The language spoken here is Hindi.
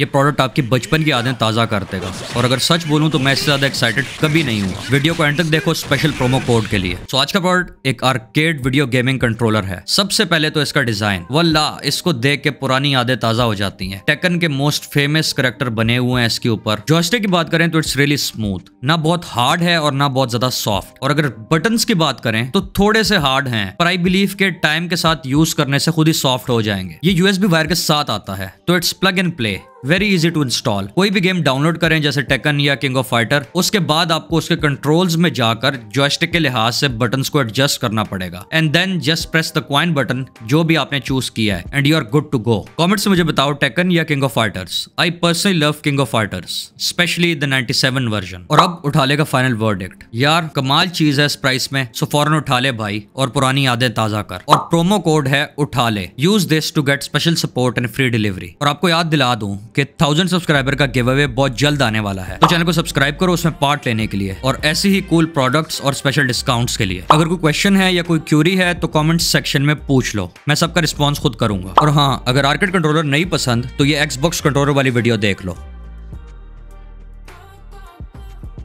ये प्रोडक्ट आपकी बचपन की यादें ताज़ा कर देगा। और अगर सच बोलूँ तो मैं इससे ज़्यादा एक्साइटेड कभी नहीं हुआ वीडियो को एंड तक देखो स्पेशल प्रोमो कोड के लिए। सो आज का प्रोडक्ट एक आर्केड वीडियो गेमिंग कंट्रोलर है। सबसे पहले तो इसका डिज़ाइन वल्ला, इसको देख के पुरानी यादें ताज़ा हो जाती हैं। टेकन के मोस्ट फ़ेमस करेक्टर बने हुए हैं इसके ऊपर। जोस्टिक की बात करें तो इट्स रियली स्मूथ ना बहुत हार्ड है और ना बहुत ज़्यादा सॉफ्ट और अगर बटन की बात करें तो थोड़े से हार्ड हैं। पर आई बिलीव के टाइम के साथ यूज़ करने से खुद ही सॉफ्ट हो जाएँगे। ये यूएसबी वायर के साथ आता है। तो it's plug and play very easy to install कोई भी गेम डाउनलोड करें, जैसे टेकन या किंग ऑफ़ फाइटर उसके बाद आपको उसके कंट्रोल्स में जाकर जॉयस्टिक के लिहाज से बटन को एडजस्ट करना पड़ेगा। And then just press the coin button जो भी आपने चूज़ किया है and you are good to go comments मुझे बताओ टेकन या king of fighters I personally love king of fighters specially the 97 version और अब उठा लेगा फाइनल वर्डिक्ट यार, कमाल चीज़ है इस प्राइस में। सो फॉरन उठा ले भाई, और पुरानी यादें ताज़ा कर। और प्रोमो कोड है उठा ले। Use this to get special support and free delivery और आपको याद दिला दूँ कि थाउज़ेंड सब्सक्राइबर का गिव अवे बहुत जल्द आने वाला है। तो चैनल को सब्सक्राइब करो उसमें पार्ट लेने के लिए और ऐसे ही कूल प्रोडक्ट्स और स्पेशल डिस्काउंट्स के लिए। अगर कोई क्वेश्चन है या कोई क्यूरी है तो कमेंट सेक्शन में पूछ लो। मैं सबका रिस्पॉन्स खुद करूँगा। और हाँ अगर आर्केट कंट्रोलर नहीं पसंद तो ये एक्सबॉक्स कंट्रोलर वाली वीडियो देख लो।